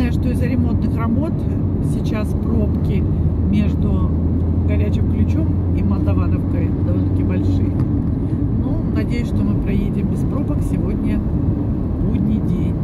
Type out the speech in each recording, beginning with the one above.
Единственное, что из-за ремонтных работ сейчас пробки между горячим ключом и Молдовановкой довольно-таки большие. Ну, надеюсь, что мы проедем без пробок сегодня будний день.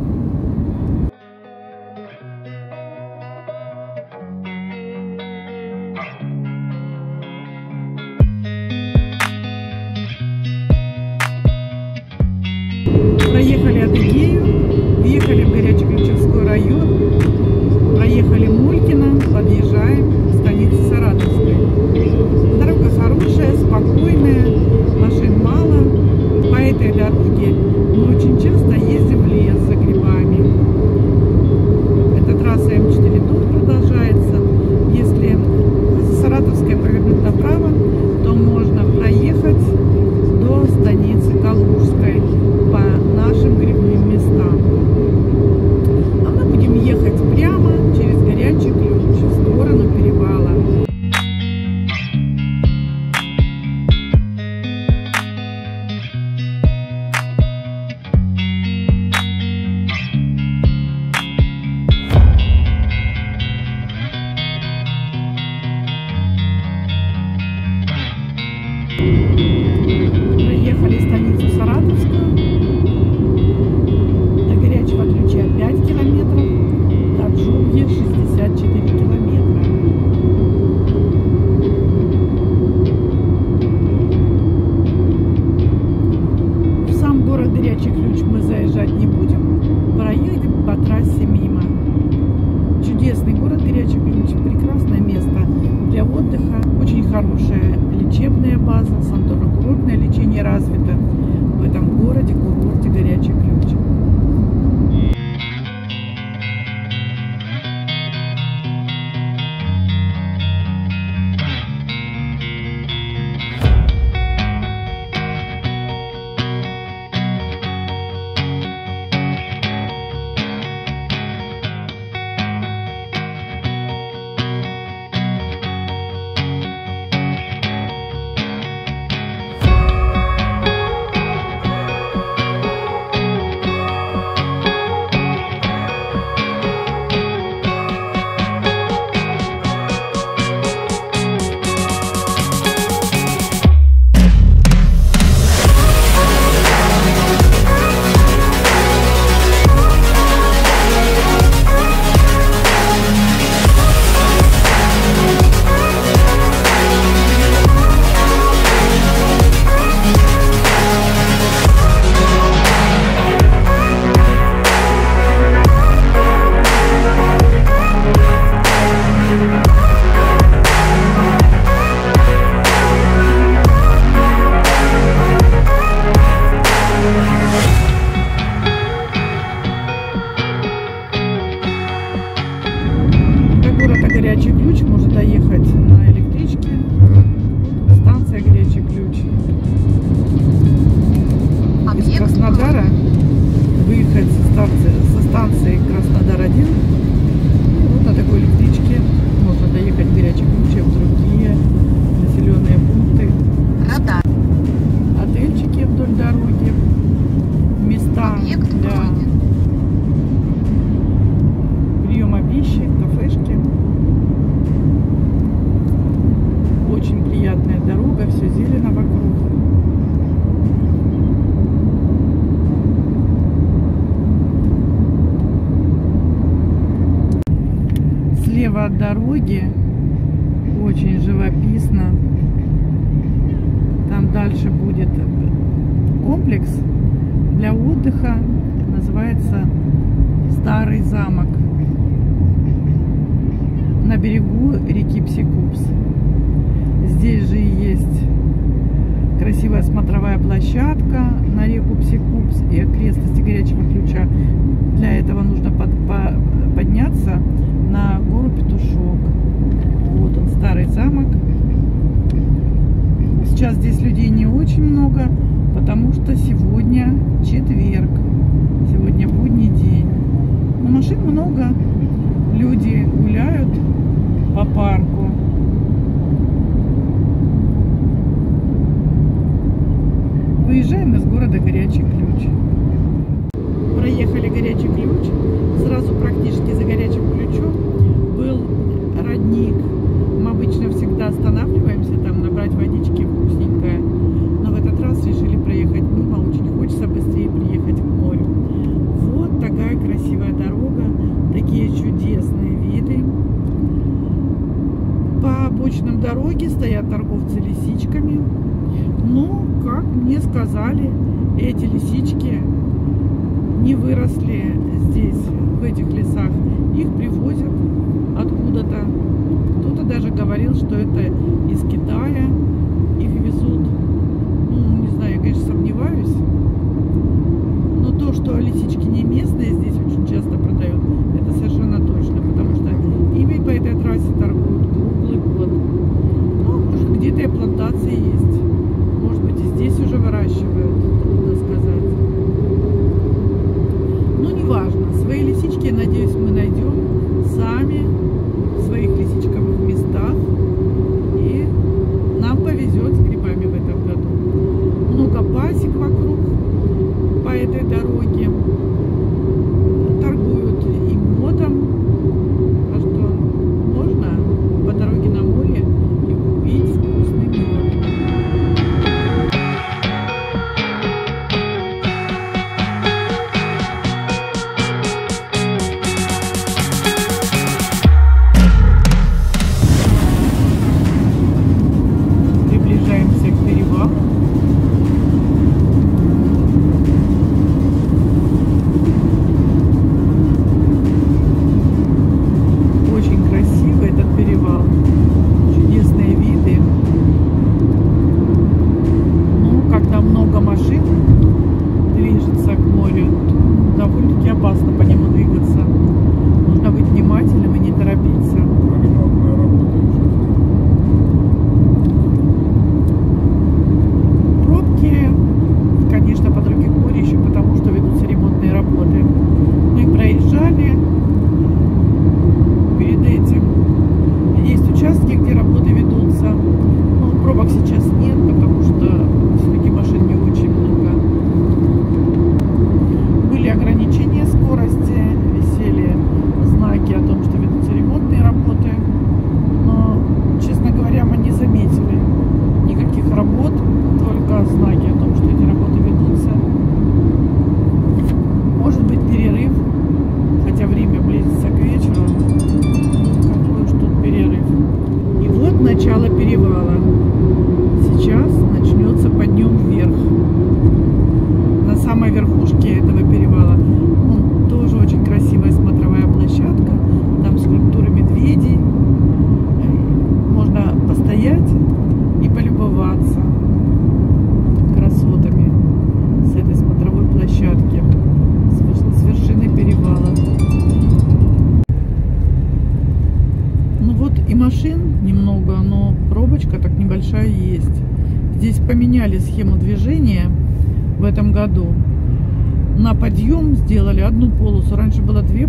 потому что сегодня четверг.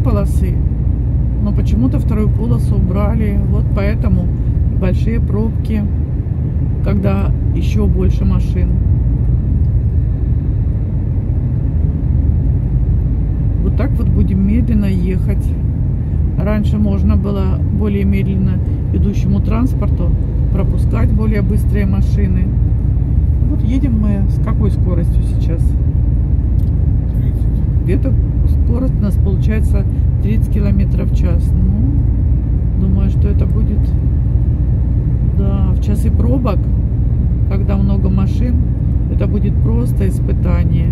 полосы, но почему-то вторую полосу убрали. Вот поэтому большие пробки, когда еще больше машин. Вот так вот будем медленно ехать. Раньше можно было более медленно идущему транспорту пропускать более быстрые машины. Вот едем мы с какой скоростью сейчас? 30. Где-то скорость у нас получается 30 километров в час. Ну, думаю, что это будет да, в часы пробок, когда много машин, это будет просто испытание.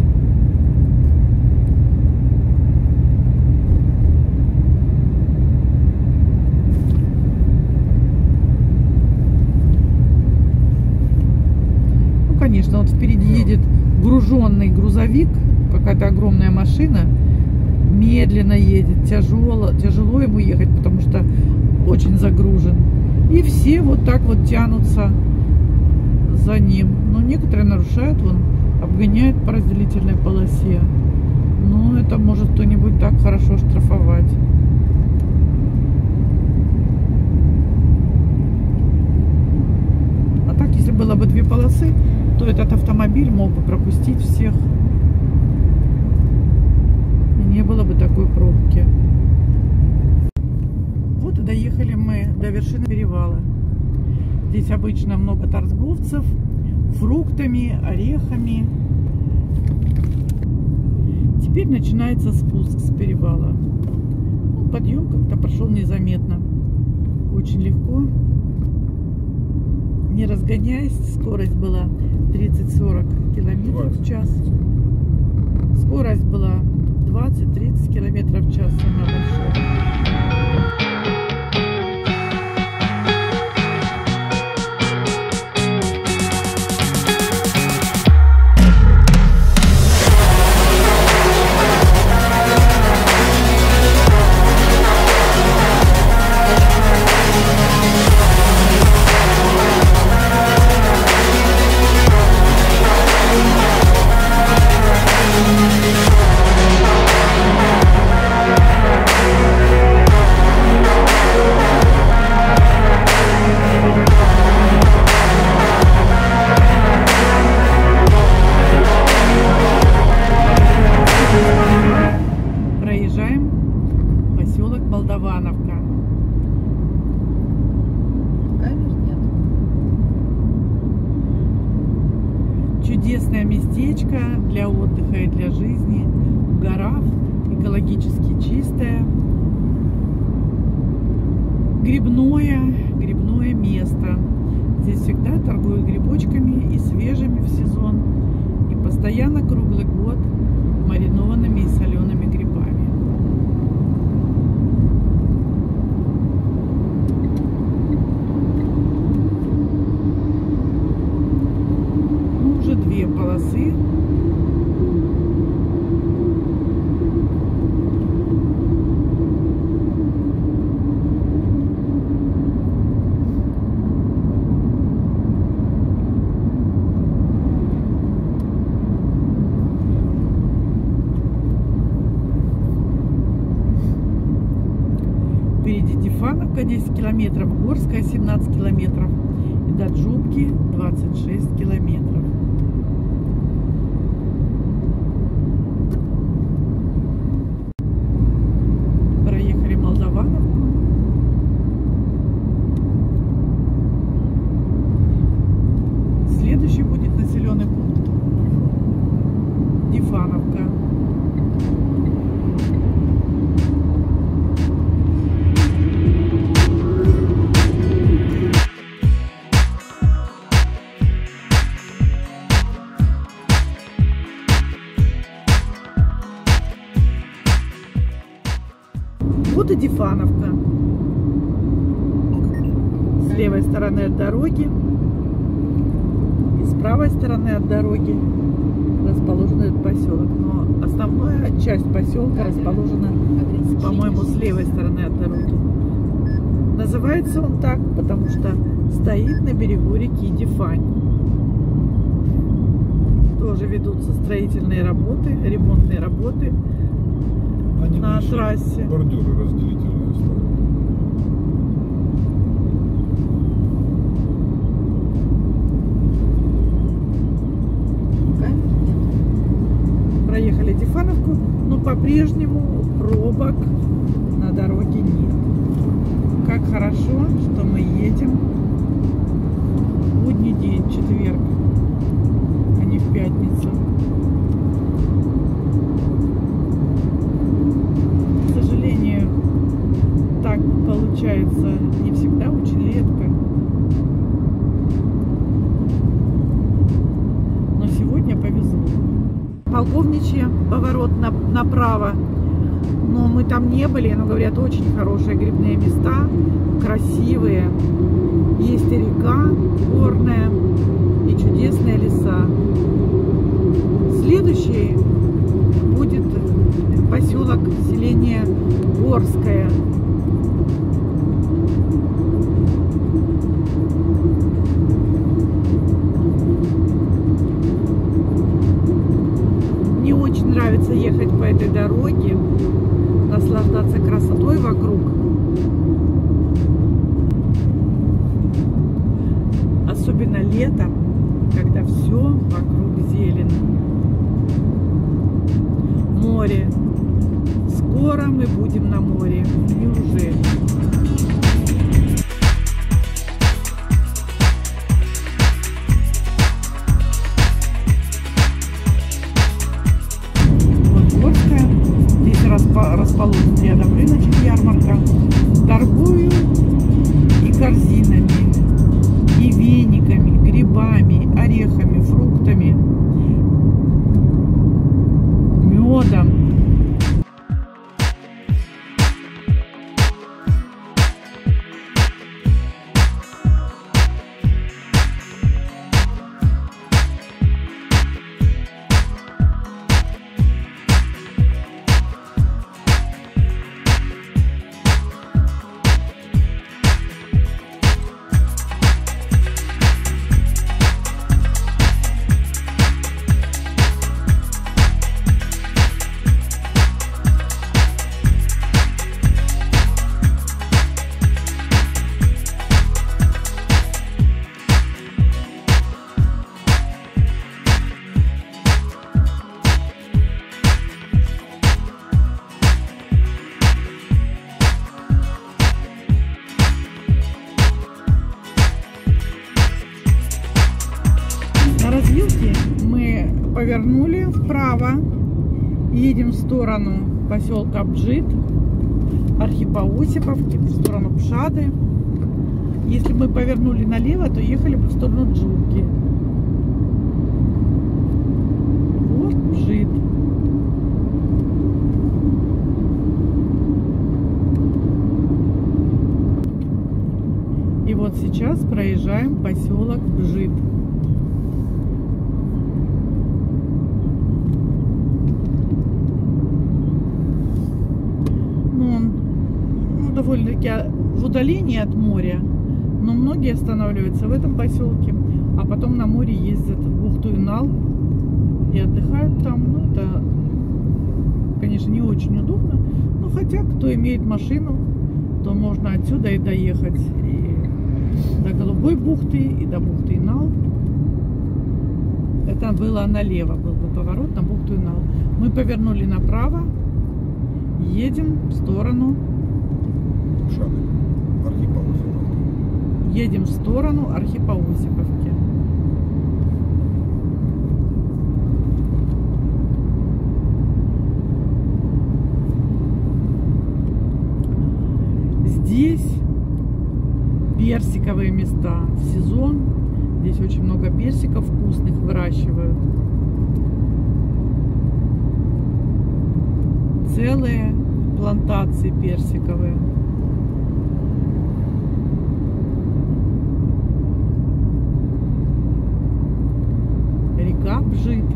Ну, конечно, вот впереди ну. едет груженный грузовик, какая-то огромная машина, медленно едет, тяжело, тяжело ему ехать, потому что очень загружен. И все вот так вот тянутся за ним. Но некоторые нарушают, он обгоняет по разделительной полосе. Но это может кто-нибудь так хорошо штрафовать. А так, если было бы две полосы, то этот автомобиль мог бы пропустить всех не было бы такой пробки. Вот и доехали мы до вершины перевала. Здесь обычно много торговцев фруктами, орехами. Теперь начинается спуск с перевала. Ну, подъем как-то прошел незаметно. Очень легко. Не разгоняясь, скорость была 30-40 километров в час. Скорость была 20-30 километров в час самая 10 километров, Горская 17 километров и до Джубки 26 километров. Работы, ремонтные работы. Они На трассе. Бордюры разделительные ставят. Проехали Дифановку, но по-прежнему пробок на дороге нет. Как хорошо, что мы едем в будний день, четверг, а не в пятницу. Получается не всегда, очень редко. Но сегодня повезло. Полковничье, поворот на- направо. Но мы там не были, но говорят, очень хорошие грибные места, красивые. Есть и река горная, и чудесные леса. Следующий будет поселок, селение Горское. Повернули вправо, едем в сторону поселка Бжит, Архипоосиповки, в сторону Пшады. Если мы повернули налево, то ехали бы в сторону Джуки. Вот Бжит. И вот сейчас проезжаем поселок Бжит. Ну, он ну, довольно-таки в удалении от моря, но многие останавливаются в этом поселке, а потом на море ездят в бухту Инал и отдыхают там. Ну, это, конечно, не очень удобно, но хотя кто имеет машину, то можно отсюда и доехать и до Голубой бухты, и до бухты Инал. Это было налево, был бы поворот на бухту Инал. Мы повернули направо, едем в сторону, Шаны. Архипелаг. едем в сторону Архипоосиповки. Здесь персиковые места в сезон. Здесь очень много персиков вкусных выращивают. Целые плантации персиковые. Река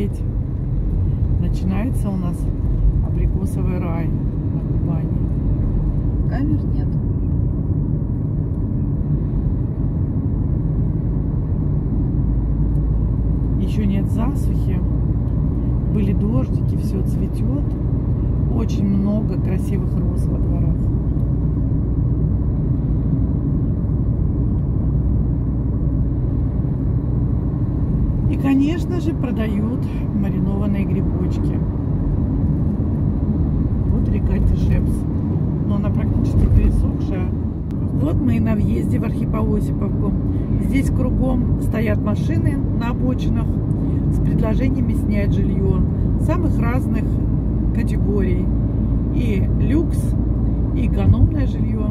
спеть. Начинается у нас абрикосовый рай на Кубани. Камер нет. Еще нет засухи. Были дождики, все цветет. Очень много красивых роз во дворах. И, конечно же, продают маринованные грибочки. Вот река Тишепс. Но она практически пересохшая. Вот мы и на въезде в Архипоосиповку. Здесь кругом стоят машины на обочинах с предложениями снять жилье самых разных категорий. И люкс, и экономное жилье.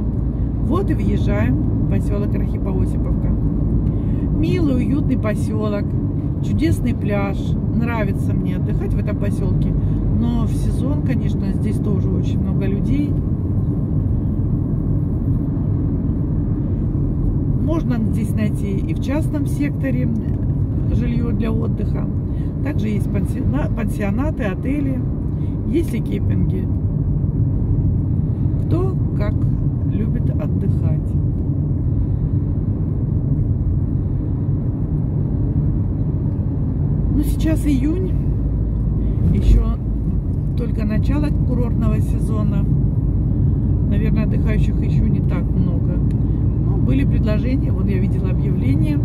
Вот и въезжаем в поселок Архипоосиповка. Милый, уютный поселок, чудесный пляж. Нравится мне отдыхать в этом поселке. Но в сезон, конечно, здесь тоже очень много людей. Можно здесь найти и в частном секторе жилье для отдыха. Также есть пансионаты, отели, есть и кемпинги. Кто как любит отдыхать. Ну, сейчас июнь, еще только начало курортного сезона. Наверное, отдыхающих еще не так много. Но были предложения, вот я видела объявление,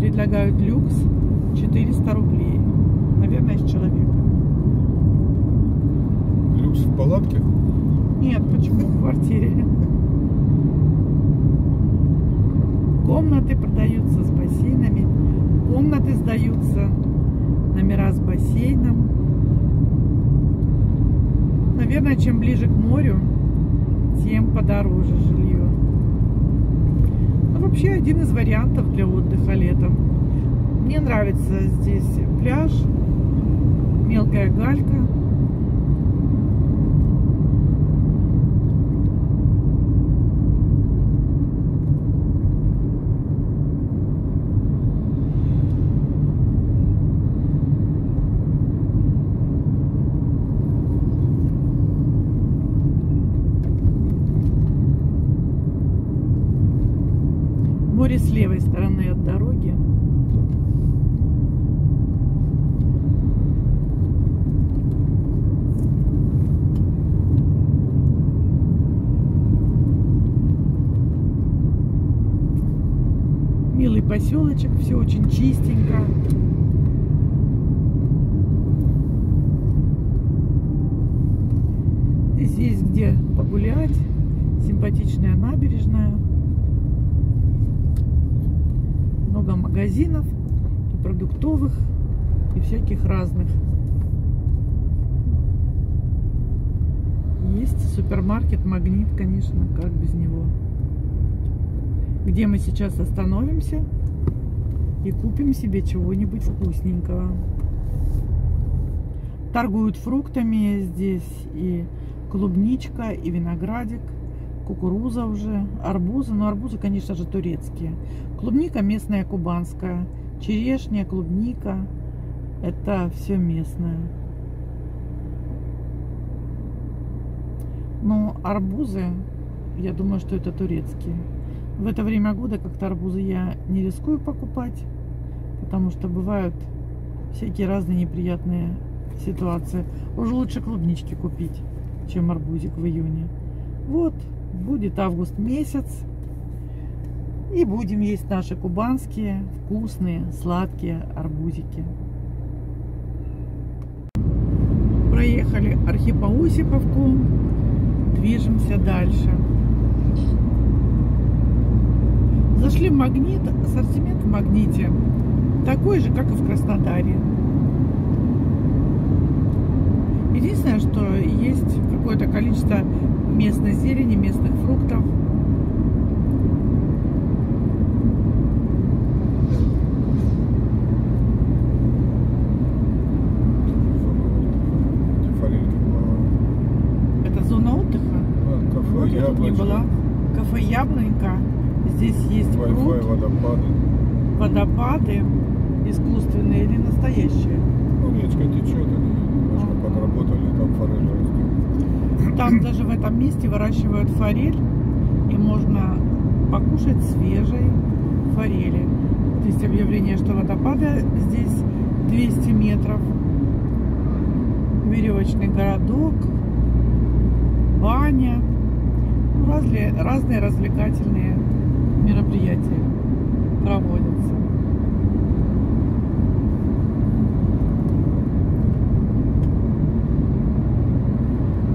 предлагают люкс 400 рублей. Наверное, с человека. Люкс в палатке? Нет, почему в квартире? Комнаты продаются с бассейнами, комнаты сдаются, номера с бассейном. Наверное, чем ближе к морю, тем подороже жилье. Но вообще один из вариантов для отдыха летом. Мне нравится здесь пляж, мелкая галька. Море с левой стороны от дороги. Милый поселочек, все очень чистенько. Здесь есть где погулять, симпатичная набережная. много магазинов, и продуктовых, и всяких разных. Есть супермаркет Магнит, конечно, как без него. Где мы сейчас остановимся и купим себе чего-нибудь вкусненького. Торгуют фруктами здесь и клубничка, и виноградик – кукуруза уже, арбузы. Но арбузы, конечно же, турецкие. Клубника местная, кубанская. Черешня, клубника. Это все местное. Но арбузы, я думаю, что это турецкие. В это время года как-то арбузы я не рискую покупать, потому что бывают всякие разные неприятные ситуации. Уже лучше клубнички купить, чем арбузик в июне. Вот, Будет август месяц. И будем есть наши кубанские вкусные сладкие арбузики. Проехали Архипоусиповку. Движемся дальше. Зашли в магнит. Ассортимент в магните такой же, как и в Краснодаре. Единственное, что есть какое-то количество местной зелени, местных фруктов. Это зона отдыха? Да, кафе вот тут не была. Кафе Яблонька. Здесь есть пруд, водопады. водопады, искусственные или настоящие. Месте выращивают форель, и можно покушать свежей форели. Вот есть объявление, что водопады здесь 200 метров, веревочный городок, баня, разные, развлекательные мероприятия проводятся.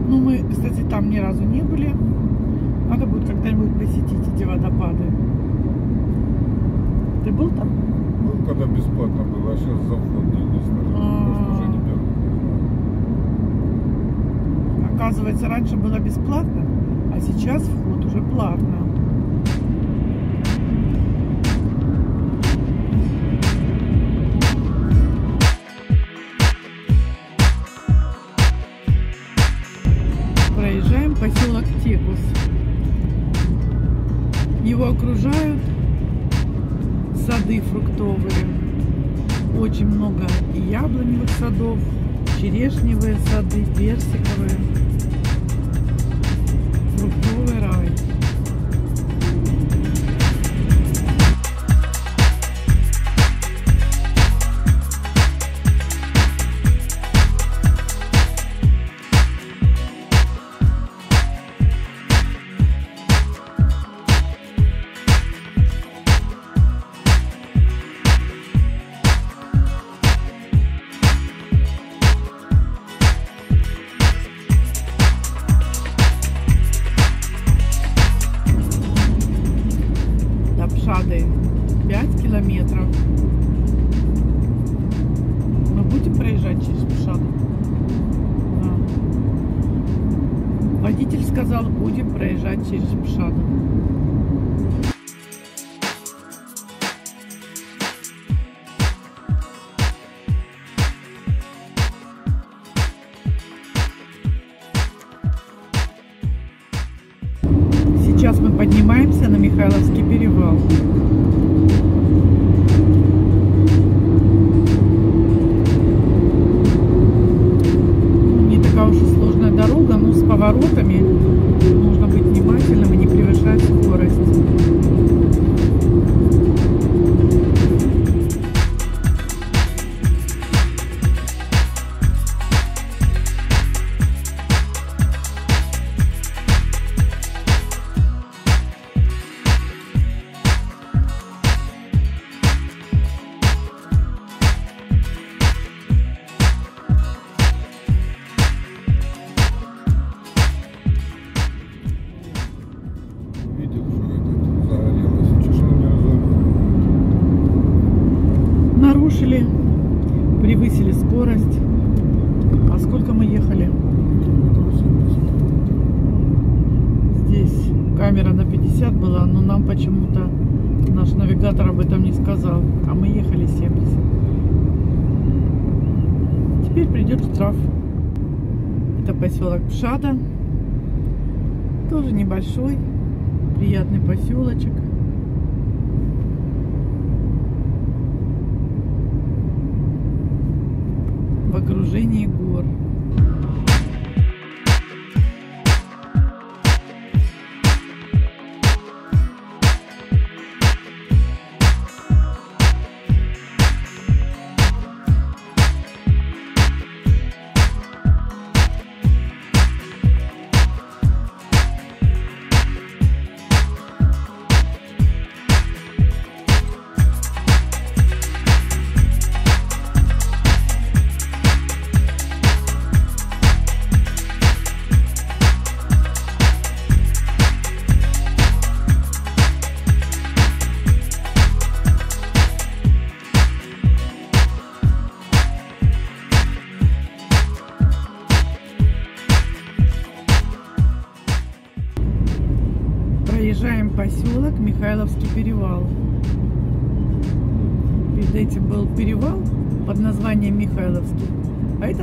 Ну, мы, кстати, там ни разу не были. Надо будет когда-нибудь посетить эти водопады. Ты был там? Ну, когда бесплатно было, а сейчас за вход деньги стали. Может, уже не берут. Оказывается, раньше было бесплатно, а сейчас вход уже платно. Окружают сады фруктовые. Очень много яблоневых садов, черешневые сады, персиковые.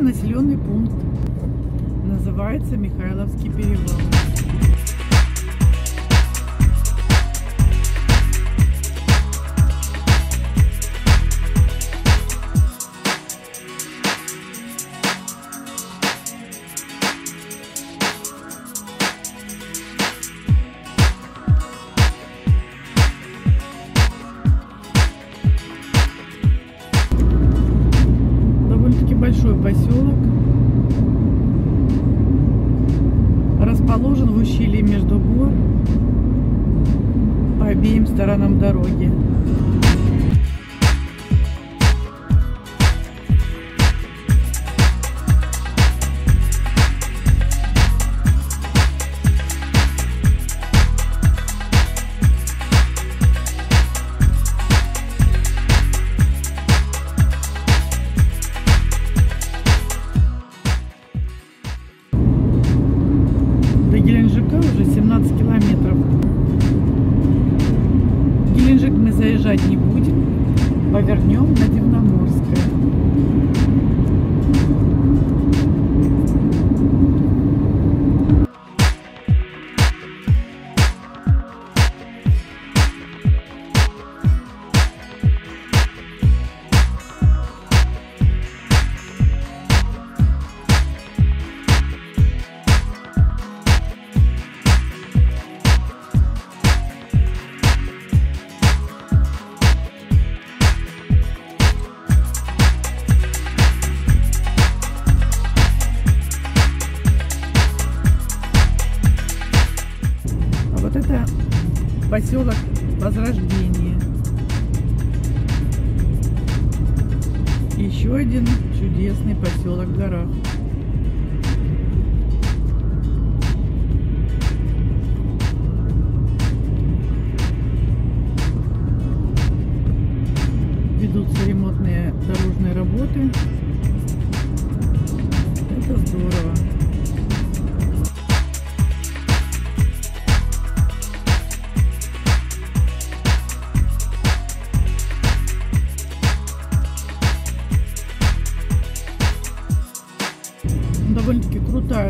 Это населенный пункт. Называется Михайловский перевал.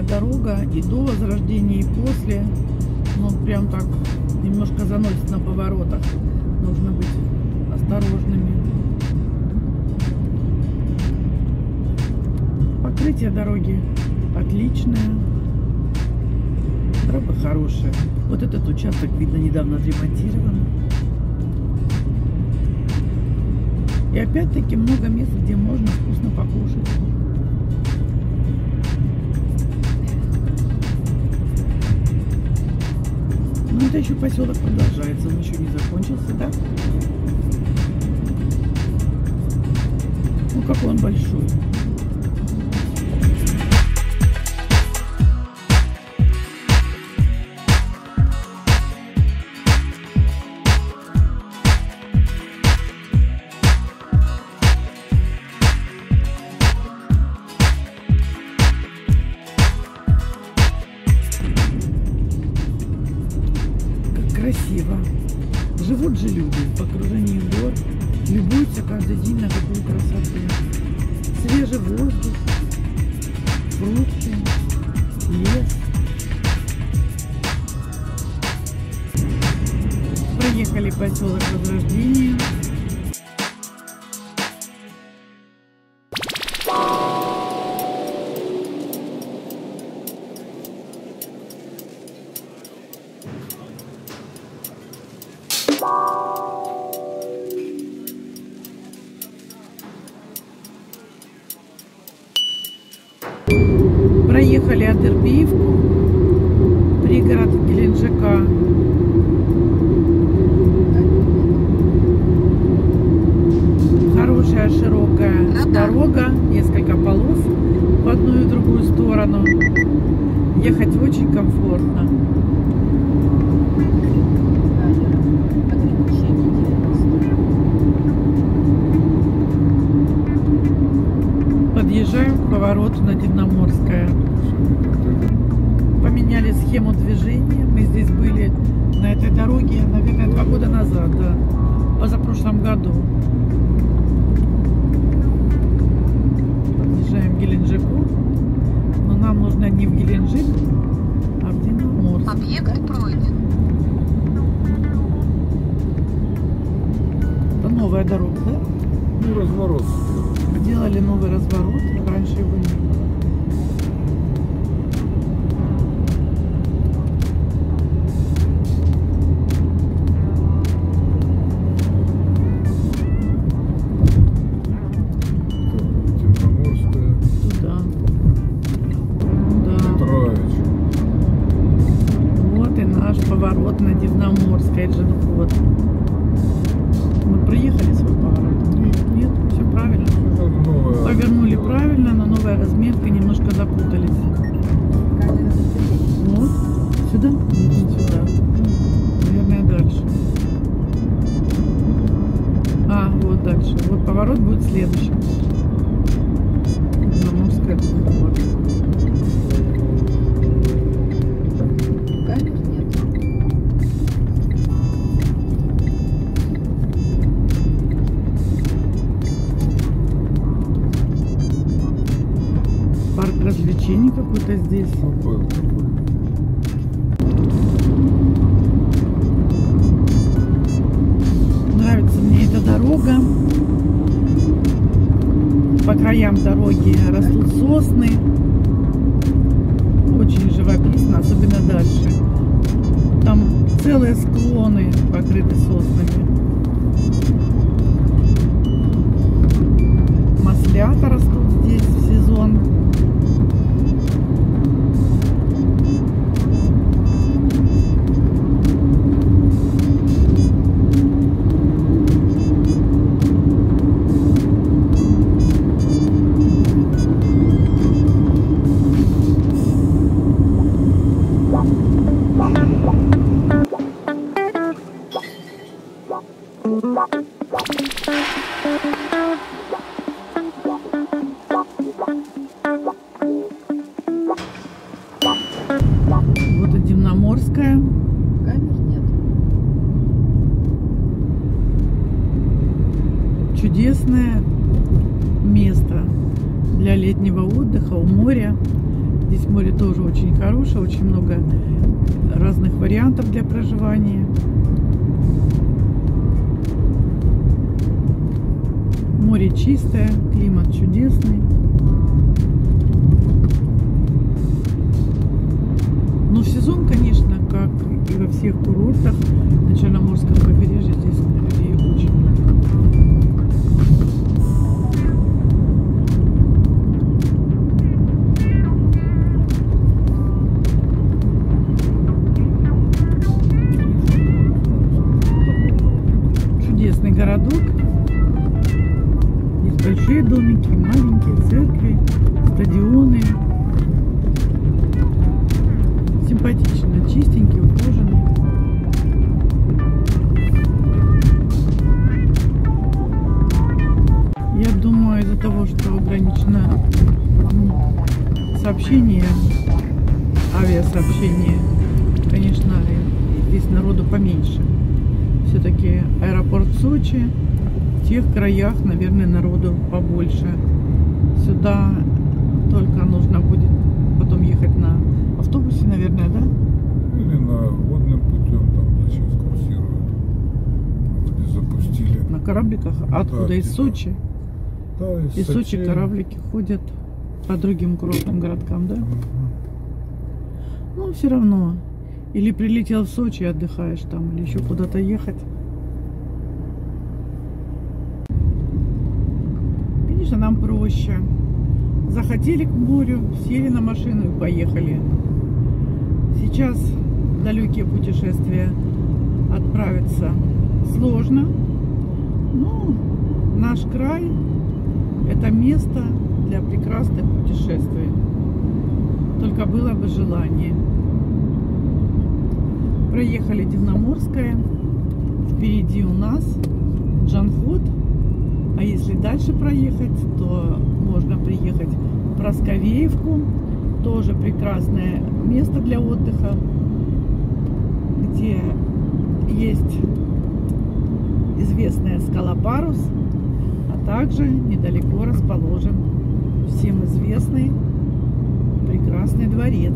такая дорога и до возрождения, и после. Ну, прям так немножко заносит на поворотах. Нужно быть осторожными. Покрытие дороги отличное. Дорога хорошая. Вот этот участок, видно, недавно отремонтирован. И опять-таки много мест, где можно вкусно покушать. это еще поселок продолжается, он еще не закончился, да? Ну, какой он большой. объехали поселок Возрождение. Симпатично, чистенький, ухоженный. Я думаю, из-за того, что ограничено сообщение, авиасообщение, конечно, здесь народу поменьше. Все-таки аэропорт Сочи, в тех краях, наверное, народу побольше. Сюда только нужно будет потом ехать на автобусе, наверное, да? Или на водным путем, там, где сейчас курсируют. Где запустили. На корабликах. А Откуда? Да, Из. Сочи? Да, Из Сочи Сочи. кораблики ходят по другим курортным городкам, да? Мгм. Ну, все равно. Или прилетел в Сочи и отдыхаешь там, или еще куда-то ехать. Конечно, нам проще. Захотели к морю, сели на машину и поехали. Сейчас далекие путешествия отправиться сложно. Но наш край – это место для прекрасных путешествий. Только было бы желание. Проехали Дивноморское. Впереди у нас Джанхот. А если дальше проехать, то можно приехать в Просковеевку. Тоже прекрасное место для отдыха, где есть известная скала Парус, а также недалеко расположен всем известный прекрасный дворец.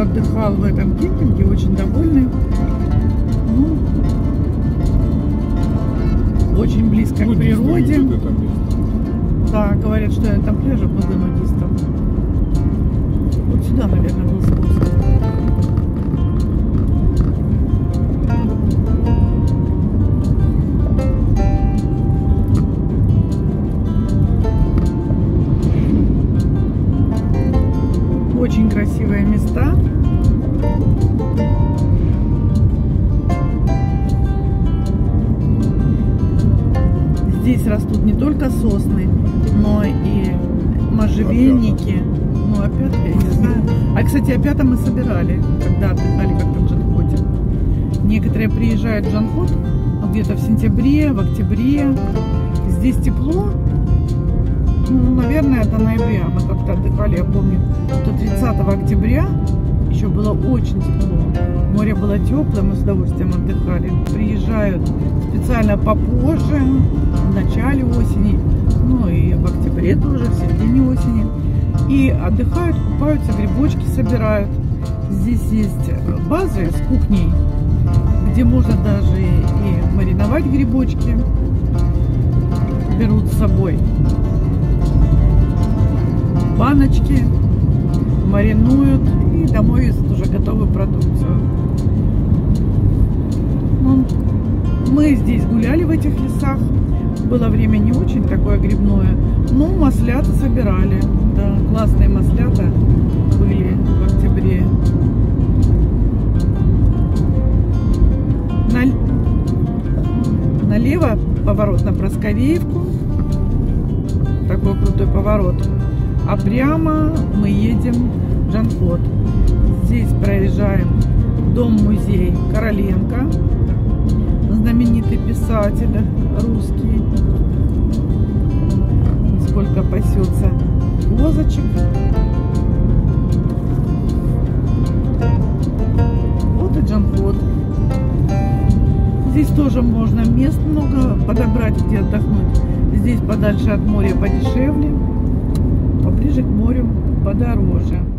Кто отдыхал в этом кемпинге, очень довольны. Ну, очень близко Ну, к природе. Да, говорят, что на этом пляже был для нудистов. Вот сюда, наверное, был спуск. Очень красивые места. Здесь растут не только сосны, но и можжевельники. Ну, опята, я не знаю. А, кстати, опята мы собирали, когда отдыхали как-то в Джанхоте. Некоторые приезжают в Джанхот ну, где-то в сентябре, в октябре. Здесь тепло. Ну, наверное, до ноября. Мы как-то отдыхали, я помню, что 30 октября еще было очень тепло. Море было теплое, мы с удовольствием отдыхали. Приезжают специально попозже, в начале осени, ну и в октябре тоже, в середине осени. И отдыхают, купаются, грибочки собирают. Здесь есть базы с кухней, где можно даже и мариновать грибочки. Берут с собой баночки, маринуют и домой везут уже готовую продукцию. Ну, мы здесь гуляли в этих лесах. Было время не очень такое грибное. Но маслята собирали. Да, классные маслята были в октябре. Налево поворот на Просковеевку. Такой крутой поворот. А прямо мы едем в Джанхот. Здесь проезжаем дом-музей Короленко, знаменитый писатель русский. Сколько пасется козочек. Вот и Джанхот. Здесь тоже можно мест много подобрать, где отдохнуть. Здесь подальше от моря подешевле, поближе к морю подороже.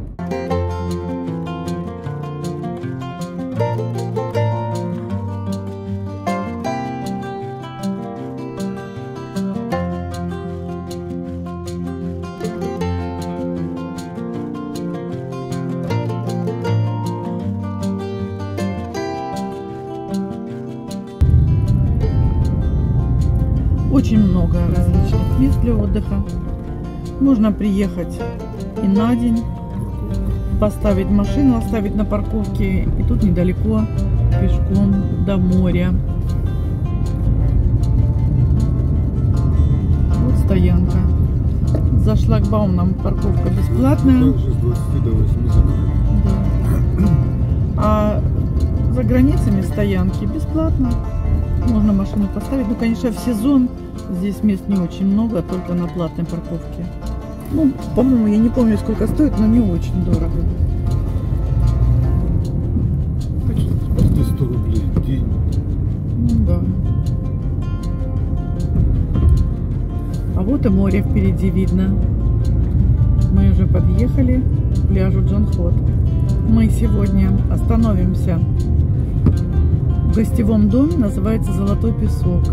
Можно приехать и на день, поставить машину, оставить на парковке. И тут недалеко пешком до моря. Вот стоянка. За шлагбаумом парковка бесплатная. Также с 20 до 8 закрыли. Да. А за границами стоянки бесплатно. Можно машину поставить. Ну, конечно, в сезон здесь мест не очень много, только на платной парковке. Ну, по-моему, я не помню, сколько стоит, но не очень дорого. Почти 100 рублей в день. Ну да. А вот и море впереди видно. Мы уже подъехали к пляжу Джонхот. Мы сегодня остановимся в гостевом доме, называется Золотой песок.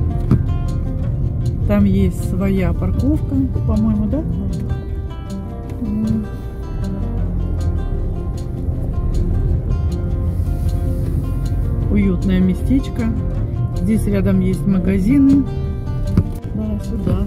Там есть своя парковка, по-моему, да? Уютное местечко. Здесь рядом есть магазины. Да, сюда.